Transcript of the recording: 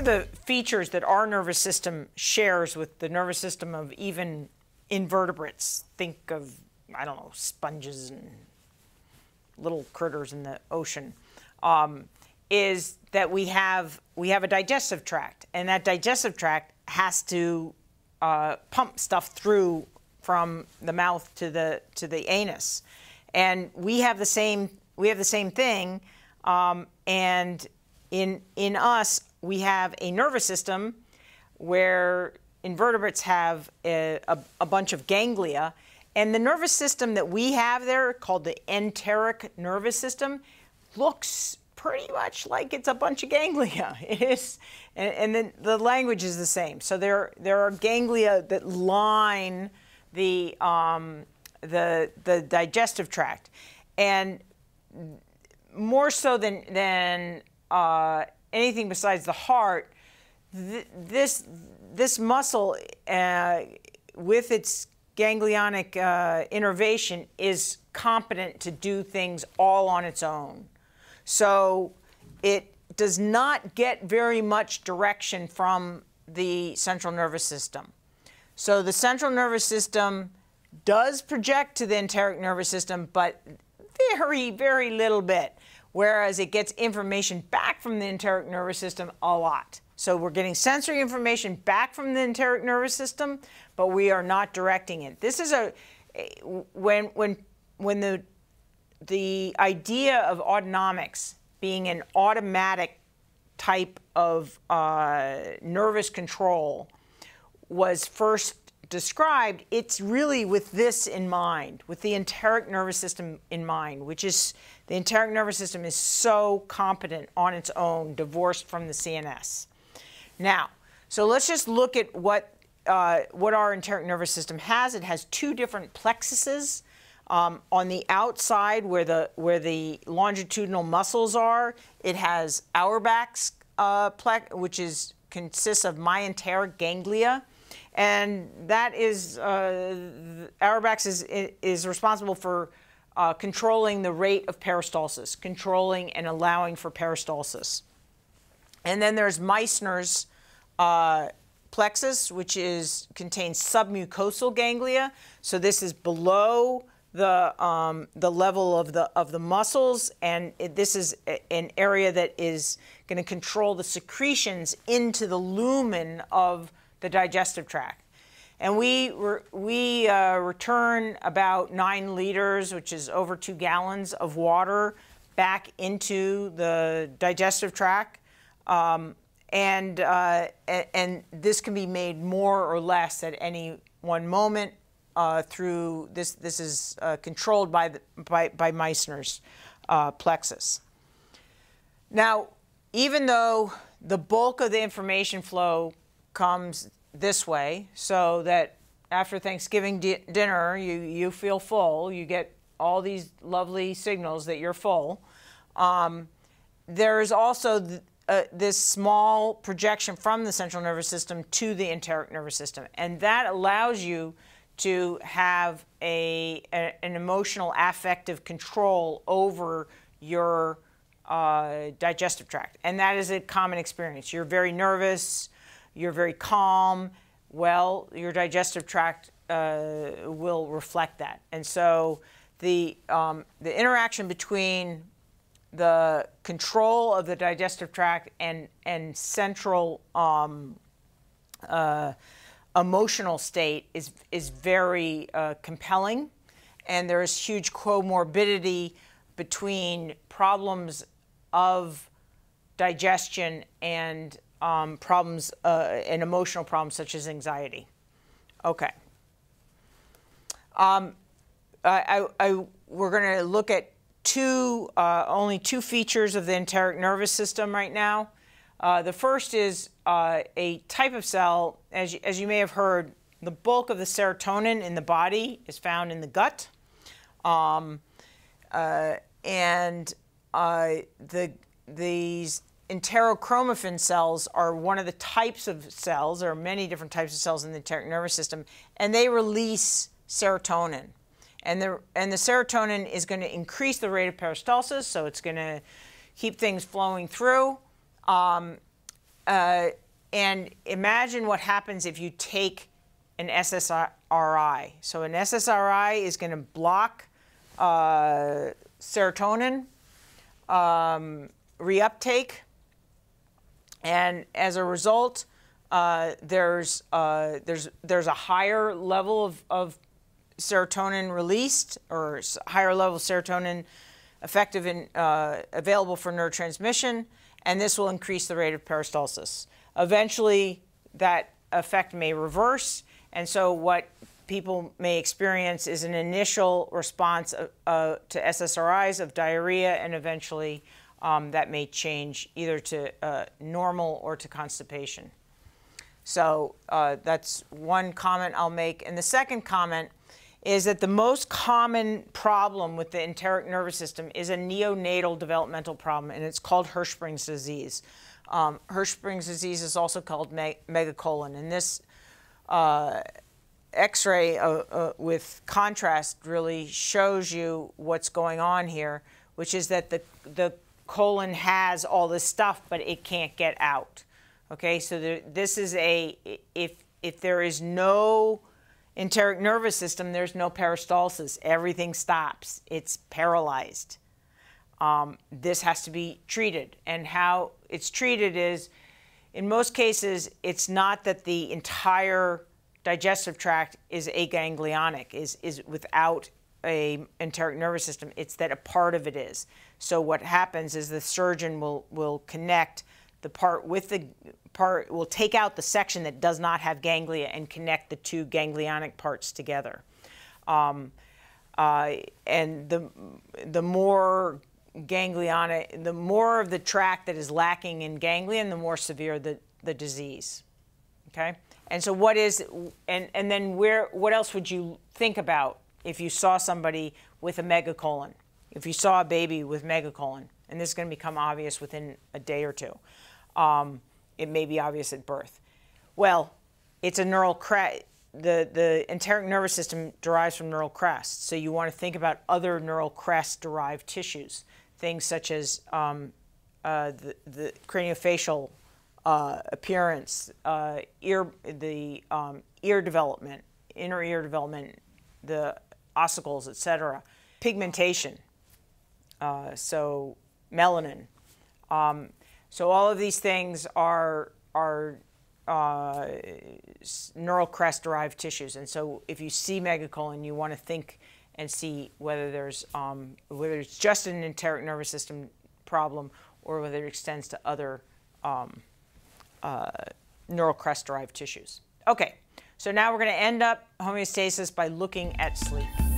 of the features that our nervous system shares with the nervous system of even invertebrates, think of, I don't know, sponges and little critters in the ocean, um, is that we have we have a digestive tract, and that digestive tract has to uh, pump stuff through from the mouth to the to the anus, and we have the same we have the same thing, um, and in in us we have a nervous system where invertebrates have a, a, a bunch of ganglia, and the nervous system that we have there, called the enteric nervous system, looks pretty much like it's a bunch of ganglia. It is, and, and then the language is the same. So there, there are ganglia that line the, um, the, the digestive tract. And more so than, than uh, anything besides the heart, th this, this muscle, uh, with its ganglionic uh, innervation, is competent to do things all on its own. So it does not get very much direction from the central nervous system. So the central nervous system does project to the enteric nervous system, but very, very little bit, whereas it gets information back from the enteric nervous system a lot. So we're getting sensory information back from the enteric nervous system, but we are not directing it. This is a when when when the the idea of autonomics being an automatic type of uh, nervous control was first described, it's really with this in mind, with the enteric nervous system in mind, which is the enteric nervous system is so competent on its own, divorced from the CNS. Now, so let's just look at what uh, what our enteric nervous system has. It has two different plexuses. Um, on the outside, where the where the longitudinal muscles are, it has Auerbach's uh, plex, which is consists of myenteric ganglia, and that is uh, is is responsible for uh, controlling the rate of peristalsis, controlling and allowing for peristalsis. And then there's Meissner's uh, plexus, which is contains submucosal ganglia. So this is below the um, the level of the of the muscles, and it, this is a, an area that is going to control the secretions into the lumen of the digestive tract. And we re, we uh, return about nine liters, which is over two gallons of water, back into the digestive tract. Um, and, uh, and this can be made more or less at any one moment uh, through this. This is uh, controlled by the, by, by Meissner's uh, plexus. Now, even though the bulk of the information flow comes this way, so that after Thanksgiving di dinner you you feel full, you get all these lovely signals that you're full. Um, there is also th uh, this small projection from the central nervous system to the enteric nervous system, and that allows you to have a, a an emotional affective control over your uh, digestive tract. And that is a common experience. You're very nervous, you're very calm. Well, your digestive tract uh, will reflect that. And so the, um, the interaction between the control of the digestive tract and, and central um, uh, emotional state is, is very uh, compelling, and there is huge comorbidity between problems of digestion and um, problems uh, and emotional problems such as anxiety. Okay. Um, I, I, we're going to look at two, uh, only two features of the enteric nervous system right now. Uh, the first is uh, a type of cell, as you, as you may have heard, the bulk of the serotonin in the body is found in the gut. Um, uh, and uh, the, these enterochromaffin cells are one of the types of cells. There are many different types of cells in the enteric nervous system, and they release serotonin. And the, and the serotonin is going to increase the rate of peristalsis, so it's going to keep things flowing through. Um, uh, and imagine what happens if you take an SSRI. So an SSRI is going to block uh, serotonin um, reuptake, and as a result, uh, there's uh, there's there's a higher level of, of serotonin released or higher level serotonin effective and uh, available for neurotransmission, and this will increase the rate of peristalsis. Eventually, that effect may reverse, and so what people may experience is an initial response uh, uh, to SSRIs of diarrhea, and eventually um, that may change either to uh, normal or to constipation. So uh, that's one comment I'll make. And the second comment is that the most common problem with the enteric nervous system is a neonatal developmental problem, and it's called Hirschsprung's disease. Um, Hirschsprung's disease is also called me megacolon, and this uh, X-ray uh, uh, with contrast really shows you what's going on here, which is that the the colon has all this stuff, but it can't get out. Okay, so there, this is a if if there is no enteric nervous system, there's no peristalsis. Everything stops. It's paralyzed. Um, this has to be treated, and how it's treated is, in most cases, it's not that the entire digestive tract is aganglionic, is is without a enteric nervous system. It's that a part of it is. So what happens is the surgeon will will connect the part with the part will take out the section that does not have ganglia and connect the two ganglionic parts together. Um, uh, and the the more ganglionic, the more of the tract that is lacking in ganglion, the more severe the, the disease. Okay? And so what is and and then where what else would you think about if you saw somebody with a megacolon? If you saw a baby with megacolon, and this is going to become obvious within a day or two. Um, it may be obvious at birth. Well, it's a neural crest. The, the enteric nervous system derives from neural crests. So you want to think about other neural crest derived tissues, things such as um, uh, the, the craniofacial uh, appearance, uh, ear, the um, ear development, inner ear development, the ossicles, etc. Pigmentation, uh, so melanin. Um, so all of these things are are uh, neural crest derived tissues, and so if you see megacolon, you want to think and see whether there's um, whether it's just an enteric nervous system problem or whether it extends to other um, uh, neural crest derived tissues. Okay, so now we're going to end up homeostasis by looking at sleep.